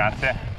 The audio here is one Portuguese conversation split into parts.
grazie.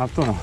A tu no.